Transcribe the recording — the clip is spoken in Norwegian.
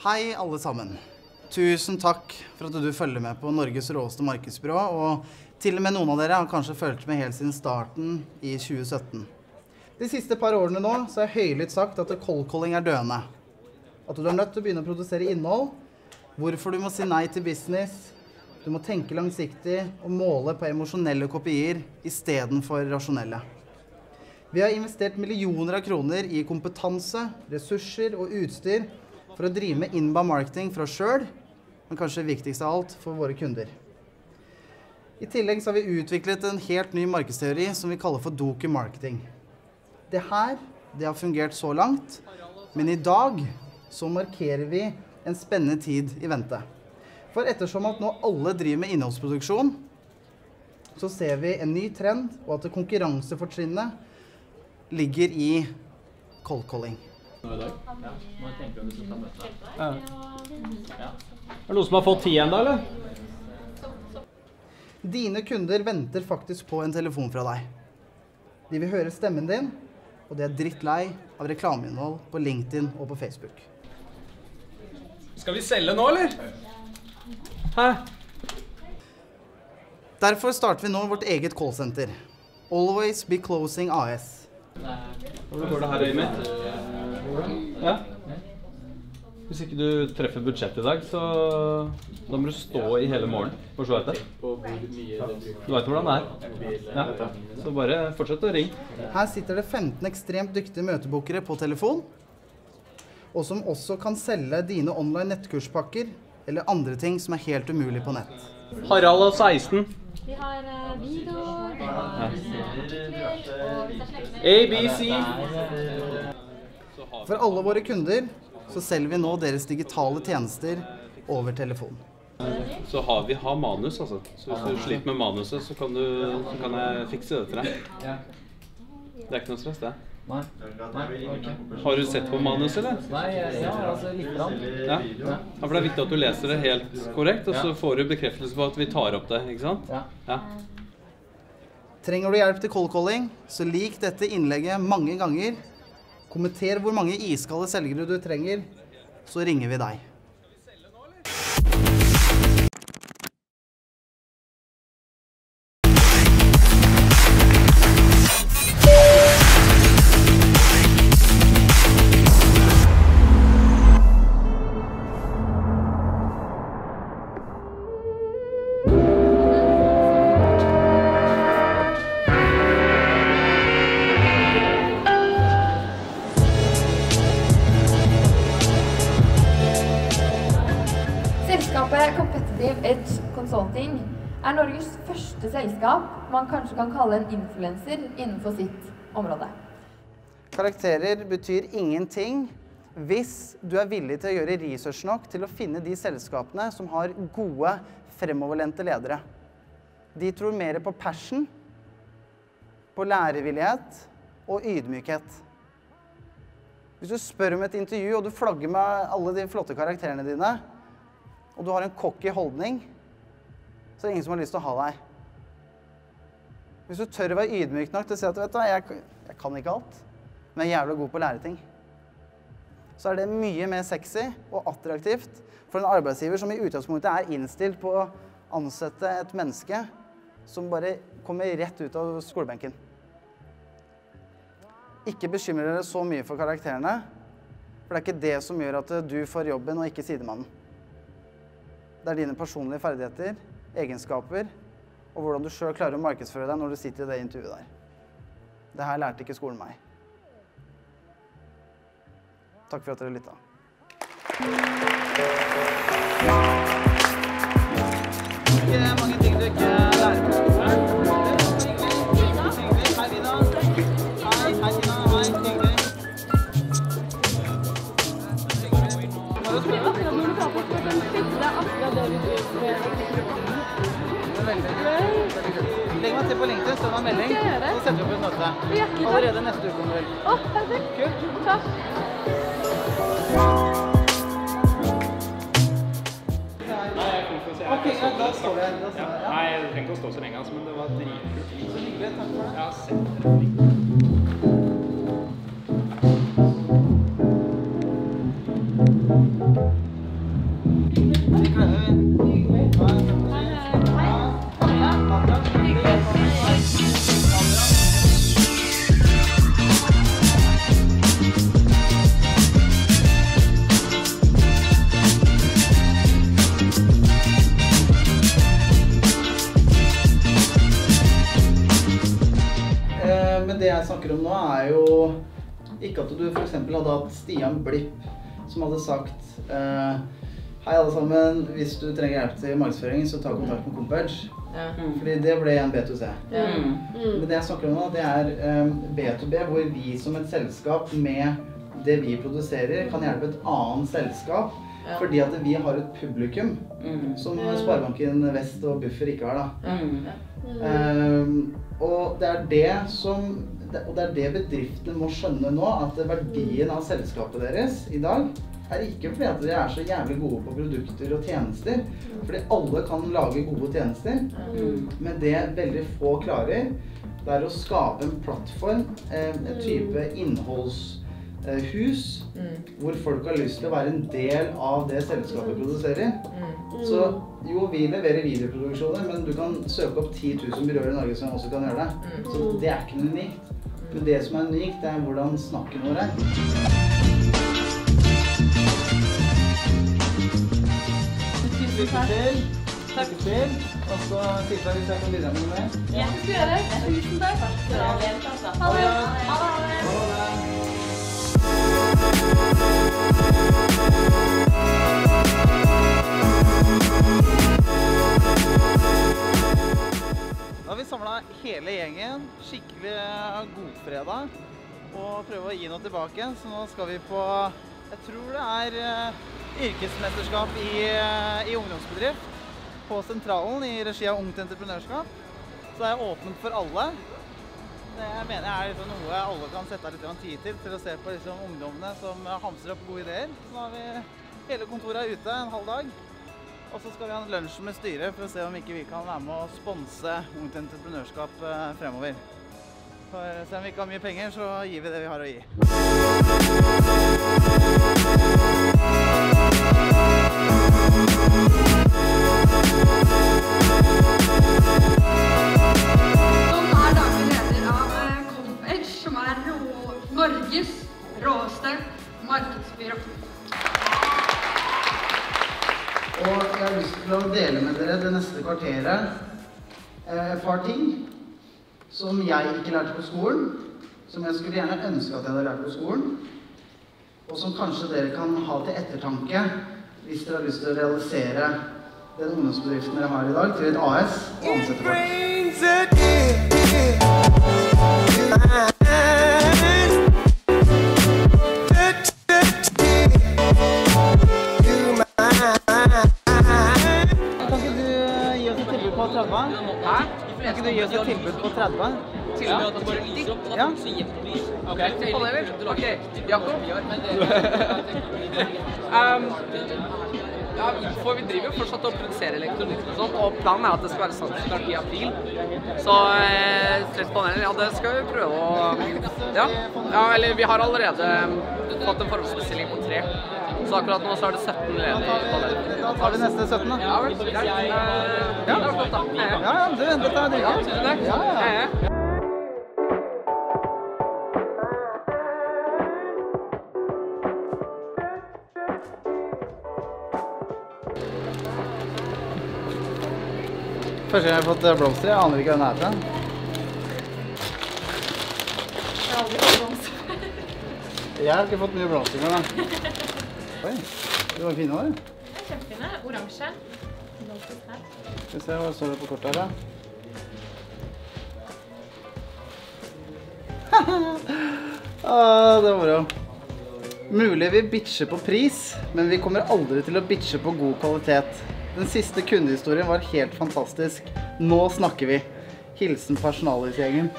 Hei, alle sammen. Tusen takk for at du følger med på Norges råeste markedsbyrå. Og til og med noen av dere har kanskje fulgt med helt siden starten i 2017. De siste par årene nå så er høylytt sagt at cold calling er døende. At du er nødt til å begynne å produsere innhold. Hvorfor du må si nei til business. Du må tenke langsiktig og måle på emosjonelle kopier istedenfor rasjonelle. Vi har investert millioner av kroner i kompetanse, ressurser og utstyr for å drive med inbound marketing for oss sjøl, men kanskje viktigst av alt for våre kunder. I tillegg så har vi utviklet en helt ny markedsteori som vi kaller for Doku marketing. Det her det har fungert så langt, men i dag så markerer vi en spennende tid i vente. For ettersom at nå alle driver med innholdsproduksjon, så ser vi en ny trend, og at konkurransefortrinnet ligger i cold calling. Er det noen som har fått tid ennå, eller? Dine kunder venter faktisk på en telefon fra deg. De vil høre stemmen din, og de er drittlei av reklameinnhold på LinkedIn og på Facebook. Skal vi selge nå, eller? Hæ? Derfor starter vi nå vårt eget callsenter. Always Be Closing AS. Hvordan går det her, Øyvind? Ja? Hvis ikke du treffer budsjettet i dag, så da må du stå i hele morgen for så etter. Du veit hvordan det er. Ja. Så bare fortsett å ringe. Her sitter det 15 ekstremt dyktige møtebookere på telefon, og som også kan selge dine online nettkurspakker eller andre ting som er helt umulig på nett. Harald og 16. Vi har eh, videoer, vi har artikler, og vi med ABC. For alle våre kunder så selger vi nå deres digitale tjenester over telefon. Så har vi har manus, altså. Så hvis du sliter med manuset, så kan, du, så kan jeg fikse det til deg. Det er ikke noe stress, det. Nei. Har du sett på manus, eller? Nei, ja, altså litt grann. Ja. ja, for det er viktig at du leser det helt korrekt, og så får du bekreftelse på at vi tar opp det, ikke sant? Ja. Ja. Trenger du hjelp til cold calling, så lik dette innlegget mange ganger. Kommenter hvor mange iskalde selgere du trenger, så ringer vi deg. Er Norges første selskap man kanskje kan kalle en influenser innenfor sitt område. Karakterer betyr ingenting hvis du er villig til å gjøre research nok til å finne de selskapene som har gode, fremoverlente ledere. De tror mer på passion, på lærevillighet og ydmykhet. Hvis du spør om et intervju, og du flagger med alle de flotte karakterene dine, og du har en cocky holdning, så er det ingen som har lyst til å ha deg. Hvis du tør å være ydmyk nok til å si at vet du, jeg, jeg kan ikke alt, men jeg er jævlig god på å lære ting, så er det mye mer sexy og attraktivt for en arbeidsgiver som i utgangspunktet er innstilt på å ansette et menneske som bare kommer rett ut av skolebenken. Ikke bekymre dere så mye for karakterene, for det er ikke det som gjør at du får jobben og ikke sidemannen. Det er dine personlige ferdigheter, egenskaper og hvordan du sjøl klarer å markedsføre deg når du sitter i det intervjuet der. Det her lærte ikke skolen meg. Takk for at dere lytta. Mange Legg på LinkedIn, send meg melding, så setter vi opp et møte. Allerede neste uke om du vil. Å, perfekt. Kult. Takk. Ok, ja, da står det. Da står det. Ja. Nei, det trenger ikke å stå så lenge, altså, men det var dritkult. Så hyggelig. Takk for det. Ja, ikke at du f.eks. hadde hatt Stian Blipp som hadde sagt eh, Hei, alle sammen. Hvis du trenger hjelp til markedsføring, så ta kontakt med Compage. Fordi det ble en B2C. Mm. Men det jeg snakker om nå, det er eh, B2B, hvor vi som et selskap med det vi produserer, kan hjelpe et annet selskap. Ja. Fordi at vi har et publikum Mm. som Sparebanken Vest og Buffer ikke har. da. Mm. Ehm, og det er det som Og det er det bedriftene må skjønne nå, at verdien av selskapet deres i dag er ikke fordi at de er så jævlig gode på produkter og tjenester. Fordi alle kan lage gode tjenester. Mm. Men det veldig få klarer, det er å skape en plattform, eh, en type innholdshus, Mm. hvor folk har lyst til å være en del av det selskapet produserer. Mm. Så jo, vi leverer videoproduksjoner, men du kan søke opp 10 000 byråer i Norge som også kan gjøre det. Så det er ikke noe unikt. Men det som er unikt, det er hvordan snakken vår er. Lykke til. Lykke til. Og så Sita, hvis jeg kan bidra med noe mer. Ja, det skal jeg gjøre. Tusen takk. Ha det. Ha det. Gjengen. Skikkelig godfredag. Og prøve å gi noe tilbake. Så nå skal vi på Jeg tror det er eh, yrkesmesterskap i, eh, i ungdomsbedrift. På Sentralen i regi av Ungt Entreprenørskap. Så det er åpent for alle. Det jeg mener jeg er liksom noe alle kan sette av litt tid til, til å se på liksom ungdommene som hamser opp gode ideer. Så nå har vi hele kontoret ute en halv dag. Og så skal vi ha en lunsj med styret for å se om ikke vi kan være med å sponse Ungt Entreprenørskap eh, fremover. For selv om vi ikke har mye penger, så gir vi det vi har å gi. Som er daglig leder av eh, CompEdge, som er Norges råeste markedsbyrå. Og jeg har lyst til å dele med dere det neste kvarteret eh, et par ting som jeg ikke lærte på skolen, som jeg skulle gjerne ønske at jeg hadde lært på skolen, og som kanskje dere kan ha til ettertanke hvis dere har lyst til å realisere den ungdomsbedriften dere har i dag, til et AS og ansette folk. På 30? Hæ? Kan ikke du gi oss et tilbud på 30? Tilbud at det bare lyser opp? Ok, på det, vel? Ok, Jakob? um, ja, for vi driver jo fortsatt og produserer elektronikk og sånt, og planen er at det skal være salgsstart i april. Så eh, ja, det skal vi prøve å ja. ja, eller vi har allerede fått en forhåndsbestilling på tre. Så akkurat nå så er det 17 ledige paneler. Da tar vi neste 17. da. Ja vel. Eh, Ja. Ja, ja. Du, dette er Ja, tusen takk. Ja, ja. Første gang jeg har fått eh, blomster. Jeg aner ikke hvem det er til. Jeg har aldri fått blomster. Jeg har ikke fått mye blomster da. Oi, de var fine òg. Er kjempefine. Oransje. Skal vi se, hva står det på kortet her, da? ah, det var moro. Mulig vi bitcher på pris, men vi kommer aldri til å bitche på god kvalitet. Den siste kundehistorien var helt fantastisk. Nå snakker vi. Hilsen personalhusgjengen.